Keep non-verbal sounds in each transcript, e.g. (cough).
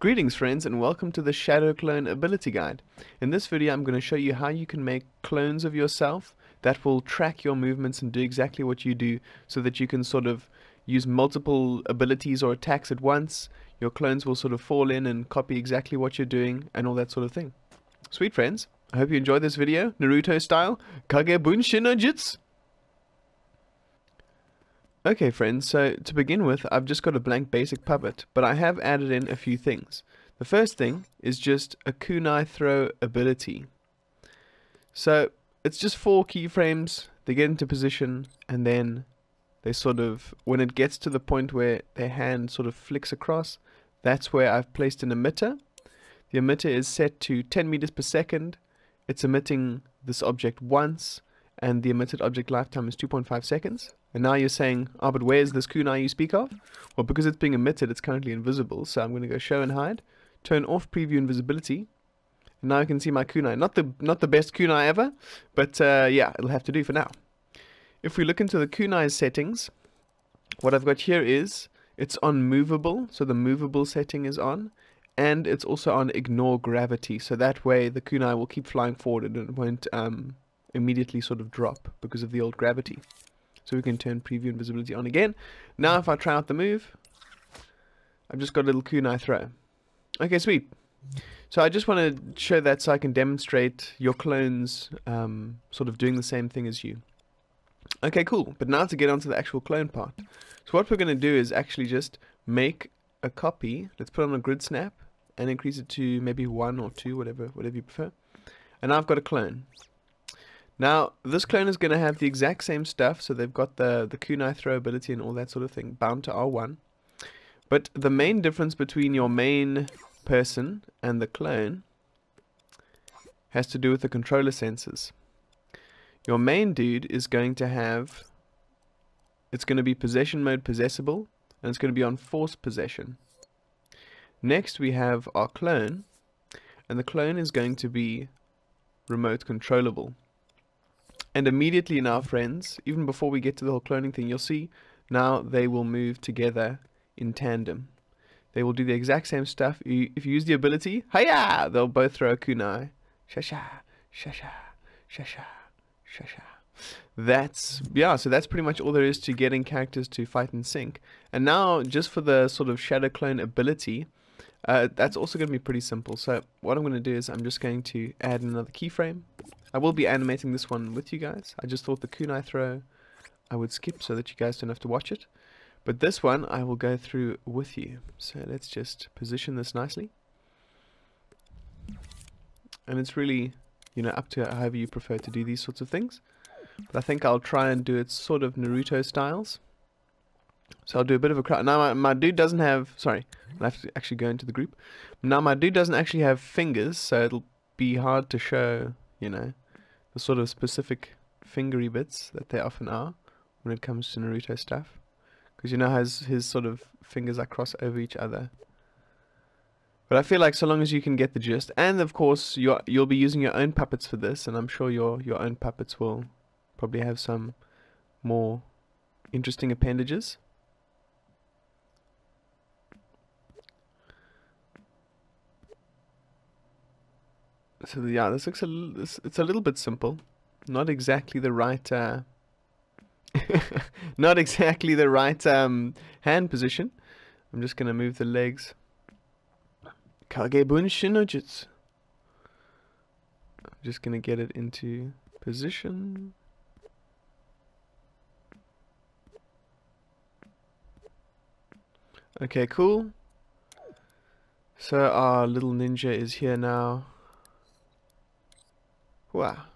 Greetings friends and welcome to the Shadow Clone Ability Guide. In this video I'm going to show you how you can make clones of yourself that will track your movements and do exactly what you do so that you can sort of use multiple abilities or attacks at once. Your clones will sort of fall in and copy exactly what you're doing and all that sort of thing. Sweet friends, I hope you enjoyed this video, Naruto style, Kage Bunshin no Jutsu! Okay friends, so to begin with, I've just got a blank basic puppet, but I have added in a few things. The first thing is just a kunai throw ability. So it's just four keyframes, they get into position, and then they sort of, when it gets to the point where their hand sort of flicks across, that's where I've placed an emitter. The emitter is set to 10 meters per second. It's emitting this object once, and the emitted object lifetime is 2.5 seconds. And now you're saying, oh, but where's this kunai you speak of? Well, because it's being emitted, it's currently invisible. So I'm going to go show and hide, turn off preview invisibility. And now I can see my kunai. Not the not the best kunai ever, but uh, yeah, it'll have to do for now. If we look into the kunai settings, what I've got here is it's on movable, so the movable setting is on, and it's also on ignore gravity, so that way the kunai will keep flying forward and it won't um, immediately sort of drop because of the old gravity. So we can turn preview invisibility on again. Now if I try out the move, I've just got a little kunai throw. Okay, sweet. So I just want to show that so I can demonstrate your clones um, sort of doing the same thing as you. Okay, cool. But now to get onto the actual clone part. So what we're going to do is actually just make a copy. Let's put on a grid snap and increase it to maybe one or two, whatever, whatever you prefer. And I've got a clone. Now, this clone is going to have the exact same stuff, so they've got the, the kunai throw ability and all that sort of thing, bound to R1. But the main difference between your main person and the clone has to do with the controller sensors. Your main dude is going to have, it's going to be possession mode possessible, and it's going to be on force possession. Next we have our clone, and the clone is going to be remote controllable. And immediately now, friends, even before we get to the whole cloning thing, you'll see now they will move together in tandem. They will do the exact same stuff. If you use the ability, hiya, they'll both throw a kunai. Shasha, shasha, shasha, shasha. That's, yeah, so that's pretty much all there is to getting characters to fight in sync. And now, just for the sort of shadow clone ability, uh, that's also going to be pretty simple. So what I'm going to do is I'm just going to add another keyframe. I will be animating this one with you guys. I just thought the kunai throw I would skip so that you guys don't have to watch it. But this one I will go through with you. So let's just position this nicely. And it's really, you know, up to however you prefer to do these sorts of things. But I think I'll try and do it sort of Naruto styles. So I'll do a bit of a crowd. Now my, my dude doesn't have, sorry, i have to actually go into the group. Now my dude doesn't actually have fingers, so it'll be hard to show you know, the sort of specific fingery bits that they often are when it comes to Naruto stuff. Because you know how his, his sort of fingers are cross over each other. But I feel like so long as you can get the gist, and of course you you'll be using your own puppets for this, and I'm sure your your own puppets will probably have some more interesting appendages. So yeah, this looks a this, it's a little bit simple. Not exactly the right uh, (laughs) not exactly the right um, hand position. I'm just gonna move the legs. Kage Bunshin no I'm just gonna get it into position. Okay, cool. So our little ninja is here now. Wow.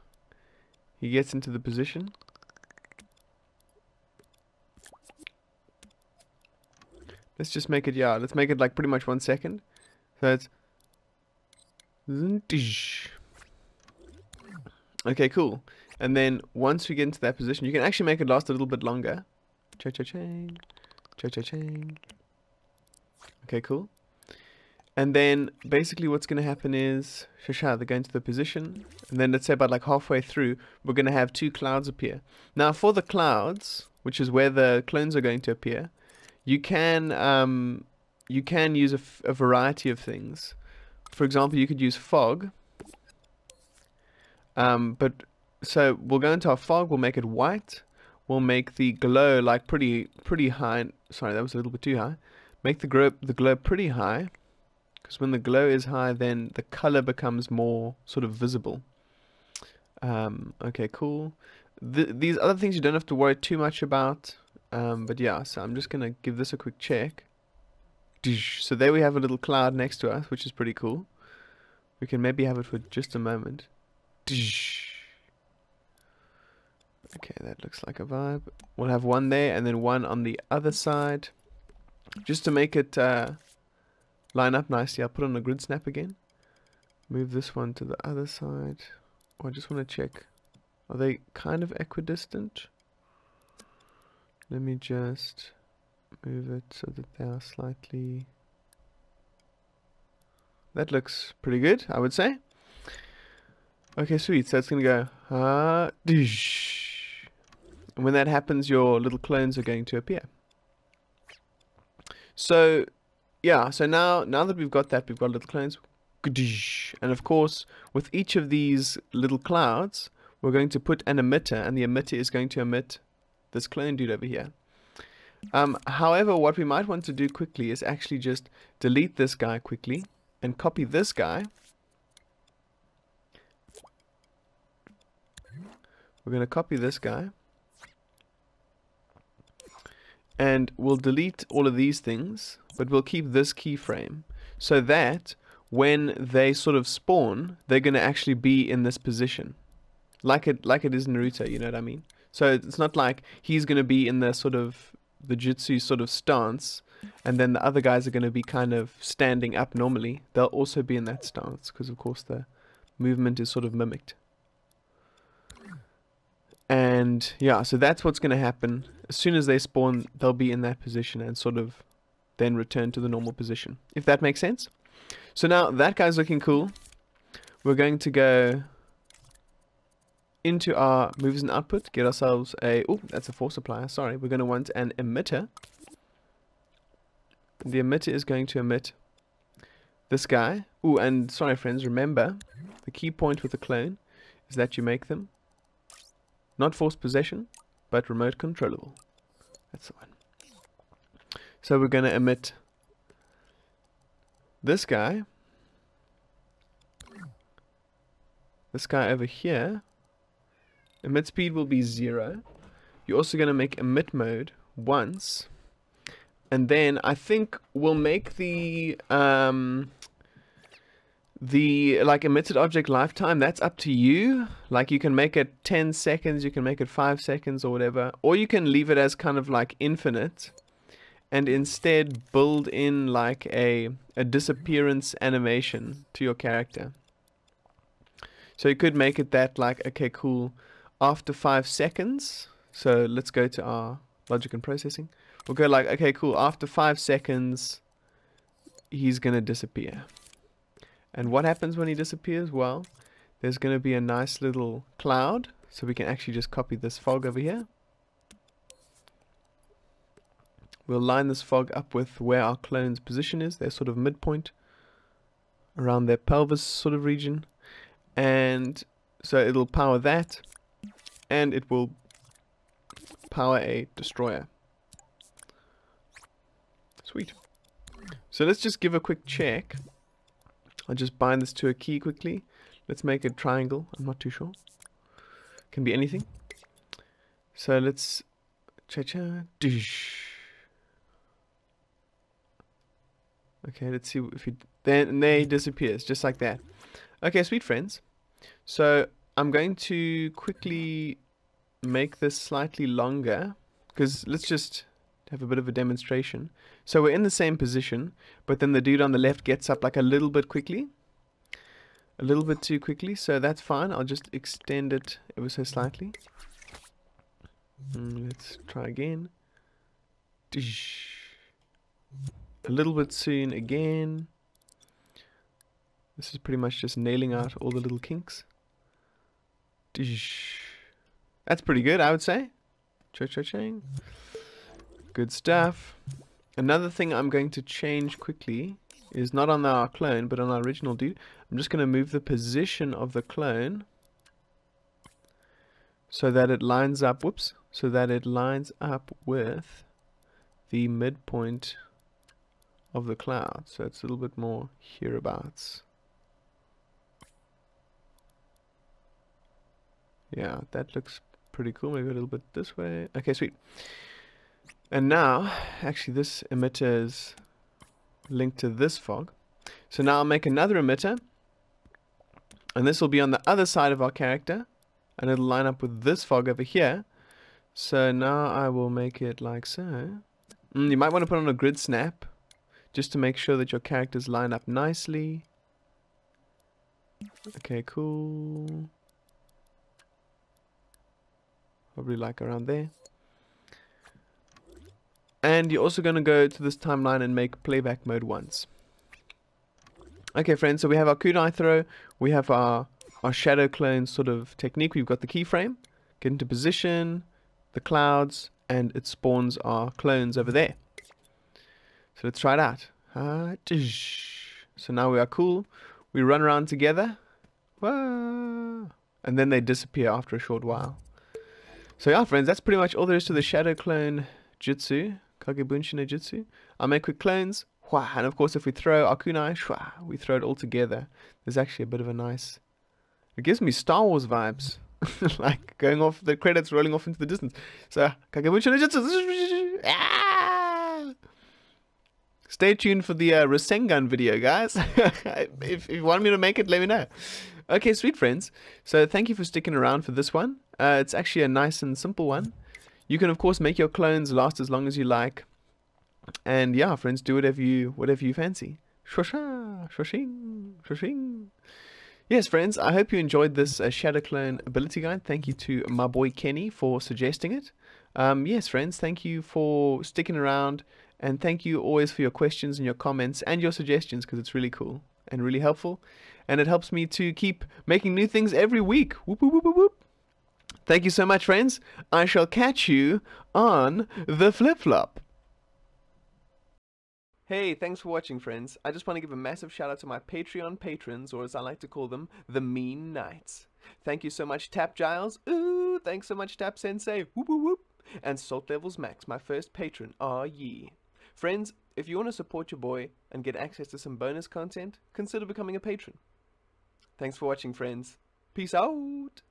He gets into the position. Let's just make it, yeah, let's make it like pretty much one second. So it's... Okay, cool. And then once we get into that position, you can actually make it last a little bit longer. Cha-cha-chang. Cha-cha-chang. Okay, cool. And then basically what's going to happen is, shasha, they go into the position. And then let's say about like halfway through, we're going to have two clouds appear. Now for the clouds, which is where the clones are going to appear, you can um, you can use a, a variety of things. For example, you could use fog. Um, but so we'll go into our fog. We'll make it white. We'll make the glow like pretty pretty high. Sorry, that was a little bit too high. Make the the glow pretty high, because when the glow is high, then the color becomes more sort of visible. Um, okay, cool. Th these other things you don't have to worry too much about. Um, but yeah, so I'm just gonna give this a quick check. So there we have a little cloud next to us, which is pretty cool. We can maybe have it for just a moment. Okay, that looks like a vibe. We'll have one there and then one on the other side. Just to make it uh, line up nicely, I'll put on a grid snap again. Move this one to the other side. Oh, I just want to check. Are they kind of equidistant? Let me just move it so that they are slightly... That looks pretty good, I would say. Okay, sweet. So it's going to go... Ah. And when that happens, your little clones are going to appear. So, yeah. So now, now that we've got that, we've got little clones. And of course, with each of these little clouds, we're going to put an emitter, and the emitter is going to emit this clone dude over here. Um, however, what we might want to do quickly is actually just delete this guy quickly and copy this guy. We're going to copy this guy. And we'll delete all of these things, but we'll keep this keyframe so that when they sort of spawn, they're going to actually be in this position. Like it, like it is Naruto, you know what I mean? So it's not like he's going to be in the sort of the jutsu sort of stance, and then the other guys are going to be kind of standing up normally. They'll also be in that stance because, of course, the movement is sort of mimicked. And yeah, so that's what's going to happen. As soon as they spawn, they'll be in that position and sort of then return to the normal position, if that makes sense. So now that guy's looking cool. We're going to go into our moves and output, get ourselves a, oh, that's a force applier, sorry. We're going to want an emitter. The emitter is going to emit this guy. Oh, and sorry friends, remember, the key point with the clone is that you make them not force possession, but remote controllable. That's the one. So we're going to emit this guy. This guy over here emit speed will be zero. You're also going to make emit mode once. And then I think we'll make the um, the like emitted object lifetime. That's up to you. Like you can make it 10 seconds, you can make it 5 seconds or whatever. Or you can leave it as kind of like infinite and instead build in like a, a disappearance animation to your character. So you could make it that like, okay, cool, after five seconds, so let's go to our logic and processing. We'll go like, okay, cool, after five seconds, he's going to disappear. And what happens when he disappears? Well, there's going to be a nice little cloud. So we can actually just copy this fog over here. We'll line this fog up with where our clone's position is, their sort of midpoint around their pelvis sort of region. And so it'll power that and it will power a destroyer. Sweet. So let's just give a quick check. I'll just bind this to a key quickly. Let's make a triangle. I'm not too sure. Can be anything. So let's cha cha dish. Okay, let's see if he then he disappears just like that. Okay, sweet friends. So I'm going to quickly make this slightly longer because let's just have a bit of a demonstration. So we're in the same position, but then the dude on the left gets up like a little bit quickly. A little bit too quickly, so that's fine. I'll just extend it ever so slightly. Mm, let's try again. A little bit soon again. This is pretty much just nailing out all the little kinks. That's pretty good, I would say. Cha-cha-ching. Good stuff. another thing I'm going to change quickly is not on our clone, but on our original dude. I'm just going to move the position of the clone so that it lines up, whoops, so that it lines up with the midpoint of the cloud. So it's a little bit more hereabouts. Yeah, that looks pretty cool. Maybe a little bit this way. Okay, sweet. And now, actually this emitter is linked to this fog. So now I'll make another emitter. And this will be on the other side of our character. And it'll line up with this fog over here. So now I will make it like so. Mm, you might want to put on a grid snap. Just to make sure that your characters line up nicely. Okay, cool. Probably like around there. And you're also going to go to this timeline and make playback mode once. Okay, friends, so we have our kunai throw. We have our, our shadow clone sort of technique. We've got the keyframe. Get into position, the clouds, and it spawns our clones over there. So let's try that. So now we are cool. We run around together. And then they disappear after a short while. So yeah, friends, that's pretty much all there is to the Shadow Clone Jutsu, Kagebunshin no Jutsu. I make quick clones, and of course if we throw our kunai, we throw it all together. There's actually a bit of a nice... It gives me Star Wars vibes. (laughs) like going off, the credits rolling off into the distance. So, Kagebunshin no Jutsu. (laughs) Ah! Stay tuned for the uh, Rasengan video, guys. (laughs) if, if you want me to make it, let me know. Okay, sweet friends. So thank you for sticking around for this one. Uh, it's actually a nice and simple one. You can of course make your clones last as long as you like. And yeah, friends, do whatever you whatever you fancy. Shosha, shoshing, shoshing. Yes, friends, I hope you enjoyed this uh, Shadow Clone ability guide. Thank you to my boy Kenny for suggesting it. Um, yes, friends, thank you for sticking around. And thank you always for your questions and your comments and your suggestions because it's really cool and really helpful. And it helps me to keep making new things every week. Whoop, whoop, whoop. Thank you so much, friends. I shall catch you on the flip flop. Hey, thanks for watching, friends. I just want to give a massive shout out to my Patreon patrons, or as I like to call them, the Mean Knights. Thank you so much, Tap Giles. Ooh, thanks so much, Tap Sensei. Whoop, whoop, whoop. And Salt Levels Max, my first patron. Ah, ye. Friends, if you want to support your boy and get access to some bonus content, consider becoming a patron. Thanks for watching, friends. Peace out!